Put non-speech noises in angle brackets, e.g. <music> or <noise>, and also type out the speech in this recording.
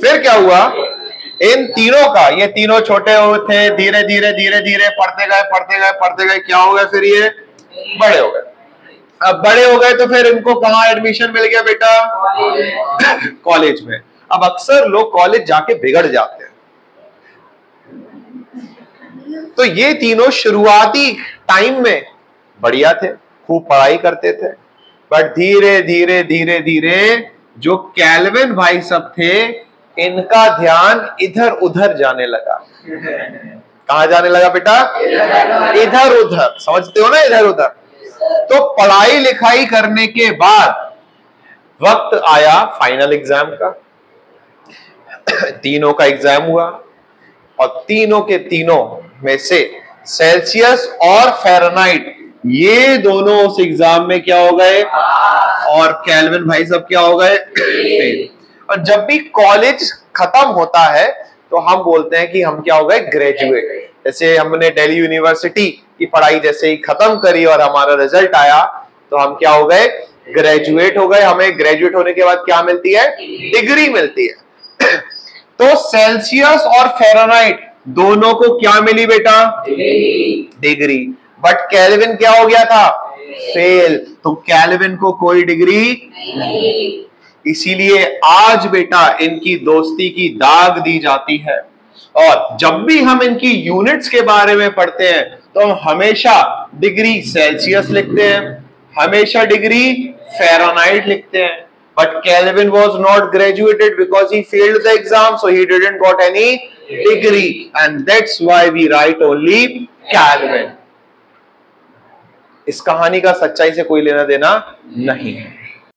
फिर क्या हुआ? इन तीनों का, ये तीनों छोटे थे, धीरे धीरे धीरे धीरे, पढ़ते गए पढ़ते गए पढ़ते गए, क्या हो गए फिर ये? बड़े हो गए। अब बड़े हो गए तो फिर इनको कहा एडमिशन मिल गया बेटा? कॉलेज में। अब अक्सर लोग कॉलेज जाके बिगड़ जाते हैं। तो ये तीनों शुरुआती टाइम में बढ़िया थे, खूब पढ़ाई करते थे। बट धीरे धीरे धीरे धीरे जो कैलविन भाई सब थे इनका ध्यान इधर उधर जाने लगा। कहा जाने लगा बेटा? इधर उधर। समझते हो ना, इधर उधर? तो पढ़ाई लिखाई करने के बाद वक्त आया फाइनल एग्ज़ाम का। तीनों का एग्ज़ाम हुआ और तीनों के तीनों में से सेल्सियस और फेरनाइट ये दोनों उस एग्ज़ाम में क्या हो गए? और कैलविन भाई सब क्या हो गए? और जब भी कॉलेज खत्म होता है तो हम बोलते हैं कि हम क्या हो गए ग्रेजुएट जैसे हमने दिल्ली यूनिवर्सिटी की पढ़ाई जैसे ही खत्म करी और हमारा रिज़ल्ट आया तो हम क्या हो गए ग्रेजुएट हो गए. हमें ग्रेजुएट होने के बाद क्या मिलती है? डिग्री मिलती है. <clears throat> तो सेल्सियस और फेरानाइट दोनों को क्या मिली बेटा? डिग्री बट कैलविन क्या हो गया था? फेल तो कैलविन को कोई डिग्री इसीलिए आज बेटा इनकी दोस्ती की दाग दी जाती है। और जब भी हम इनकी यूनिट्स के बारे में पढ़ते हैं तो हम हमेशा डिग्री सेल्सियस लिखते हैं, हमेशा डिग्री फेरानाइट लिखते हैं। But Kelvin was not graduated because he failed the exam, so he didn't got any degree. And that's why we write only Kelvin. इस कहानी का सच्चाई से कोई लेना देना नहीं है।